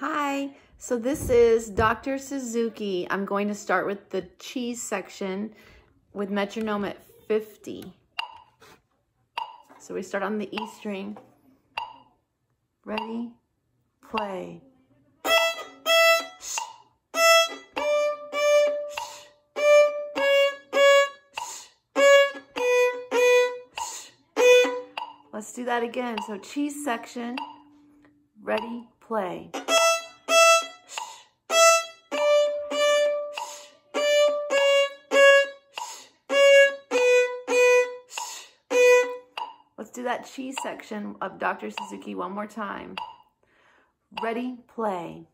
Hi, so this is Dr. Suzuki. I'm going to start with the cheese section with metronome at 50. So we start on the E string. Ready, play. Let's do that again. So cheese section, ready, play. Let's do that cheese section of Dr. Suzuki one more time. Ready, play.